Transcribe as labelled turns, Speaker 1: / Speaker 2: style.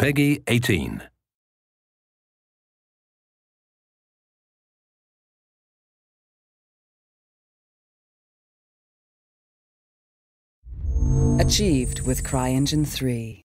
Speaker 1: Peggy 18.
Speaker 2: Achieved with CryEngine 3.